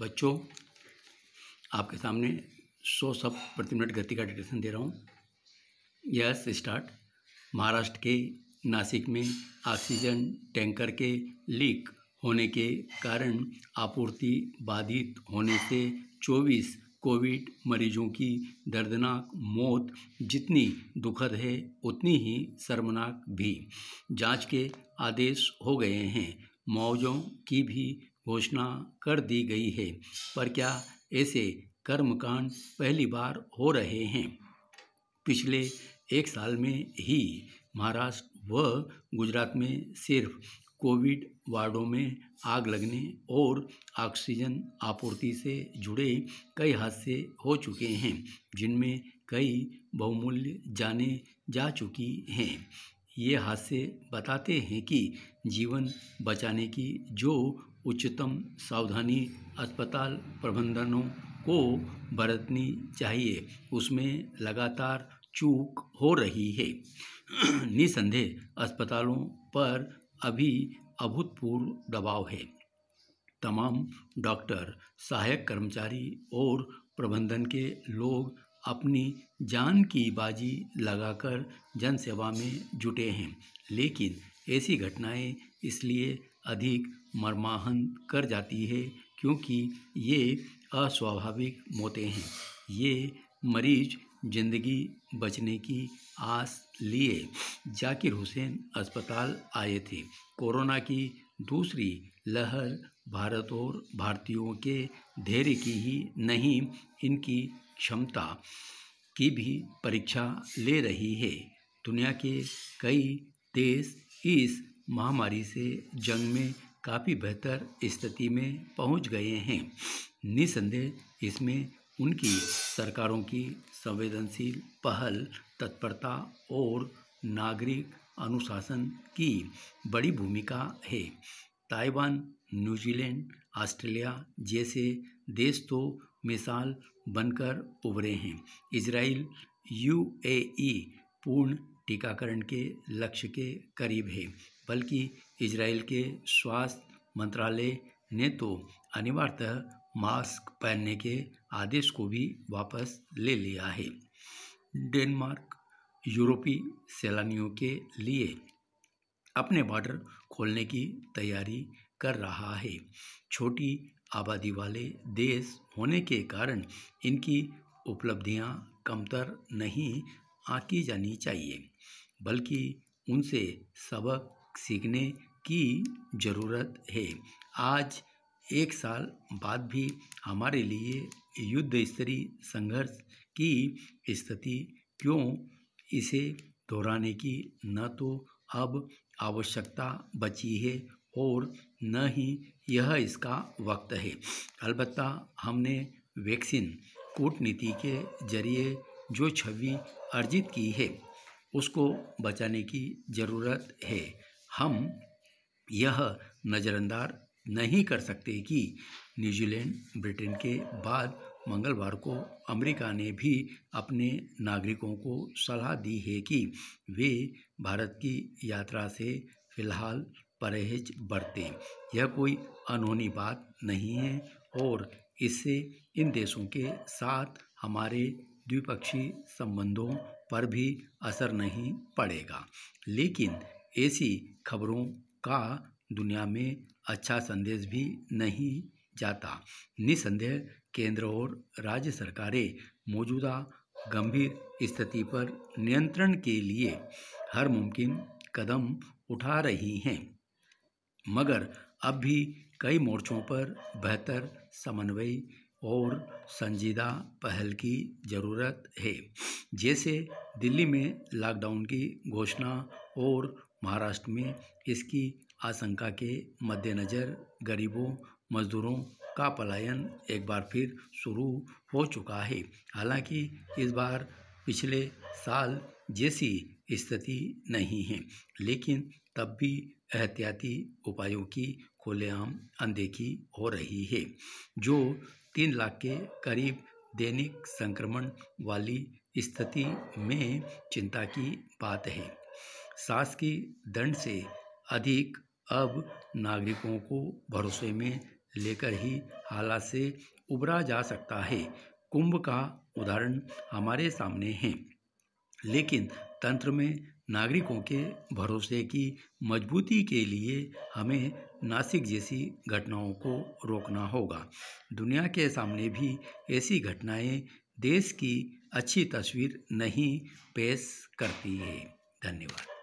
बच्चों, आपके सामने सौ सब प्रति मिनट गति का डिटेक्शन दे रहा हूँ। Yes, start. महाराष्ट्र के नासिक में ऑक्सीजन टैंकर के लीक होने के कारण आपूर्ति बाधित होने से 24 कोविड मरीजों की दर्दनाक मौत जितनी दुखद है, उतनी ही शर्मनाक भी। जाँच के आदेश हो गए हैं। मौजों की भी घोषणा कर दी गई है। पर क्या ऐसे कर्मकांड पहली बार हो रहे हैं? पिछले एक साल में ही महाराष्ट्र व गुजरात में सिर्फ़ कोविड वार्डों में आग लगने और ऑक्सीजन आपूर्ति से जुड़े कई हादसे हो चुके हैं, जिनमें कई बहुमूल्य जाने जा चुकी हैं। ये हादसे बताते हैं कि जीवन बचाने की जो उच्चतम सावधानी अस्पताल प्रबंधनों को बरतनी चाहिए। उसमें लगातार चूक हो रही है। निसंदेह, अस्पतालों पर अभी अभूतपूर्व दबाव है। तमाम डॉक्टर, सहायक कर्मचारी और प्रबंधन के लोग अपनी जान की बाजी लगाकर जन सेवा में जुटे हैं। लेकिन ऐसी घटनाएँ इसलिए अधिक मर्माहन कर जाती है क्योंकि ये अस्वाभाविक मौतें हैं। ये मरीज़ ज़िंदगी बचने की आस लिए जाकिर हुसैन अस्पताल आए थे। कोरोना की दूसरी लहर भारत और भारतीयों के धैर्य की ही नहीं, इनकी क्षमता की भी परीक्षा ले रही है। दुनिया के कई देश इस महामारी से जंग में काफ़ी बेहतर स्थिति में पहुँच गए हैं। निसंदेह इसमें उनकी सरकारों की संवेदनशील पहल, तत्परता और नागरिक अनुशासन की बड़ी भूमिका है। ताइवान, न्यूजीलैंड, ऑस्ट्रेलिया जैसे देश तो मिसाल बनकर उभरे हैं। इसराइल यूएई पूर्ण टीकाकरण के लक्ष्य के करीब है। बल्कि इसराइल के स्वास्थ्य मंत्रालय ने तो अनिवार्यतः मास्क पहनने के आदेश को भी वापस ले लिया है। डेनमार्क यूरोपीय सैलानियों के लिए अपने बॉर्डर खोलने की तैयारी कर रहा है। छोटी आबादी वाले देश होने के कारण इनकी उपलब्धियाँ कमतर नहीं आकी जानी चाहिए, बल्कि उनसे सबक सीखने की ज़रूरत है। आज एक साल बाद भी हमारे लिए युद्ध स्तरीय संघर्ष की स्थिति क्यों इसे दोहराने की न तो अब आवश्यकता बची है और न ही यह इसका वक्त है। अलबत्ता हमने वैक्सीन कूटनीति के ज़रिए जो छवि अर्जित की है, उसको बचाने की ज़रूरत है। हम यह नज़रअंदाज नहीं कर सकते कि न्यूजीलैंड, ब्रिटेन के बाद मंगलवार को अमेरिका ने भी अपने नागरिकों को सलाह दी है कि वे भारत की यात्रा से फ़िलहाल परहेज बरतें। यह कोई अनहोनी बात नहीं है और इससे इन देशों के साथ हमारे द्विपक्षीय संबंधों पर भी असर नहीं पड़ेगा। लेकिन ऐसी खबरों का दुनिया में अच्छा संदेश भी नहीं जाता। निसंदेह केंद्र और राज्य सरकारें मौजूदा गंभीर स्थिति पर नियंत्रण के लिए हर मुमकिन कदम उठा रही हैं। मगर अब भी कई मोर्चों पर बेहतर समन्वय और संजीदा पहल की ज़रूरत है। जैसे दिल्ली में लॉकडाउन की घोषणा और महाराष्ट्र में इसकी आशंका के मद्देनज़र गरीबों, मजदूरों का पलायन एक बार फिर शुरू हो चुका है। हालाँकि इस बार पिछले साल जैसी स्थिति नहीं है, लेकिन तब भी एहतियाती उपायों की खुलेआम अनदेखी हो रही है। जो तीन लाख के करीब दैनिक संक्रमण वाली स्थिति में चिंता की बात है। शासकीय दंड से अधिक अब नागरिकों को भरोसे में लेकर ही हालात से उबरा जा सकता है। कुंभ का उदाहरण हमारे सामने है। लेकिन तंत्र में नागरिकों के भरोसे की मजबूती के लिए हमें नासिक जैसी घटनाओं को रोकना होगा। दुनिया के सामने भी ऐसी घटनाएँ देश की अच्छी तस्वीर नहीं पेश करती है। धन्यवाद।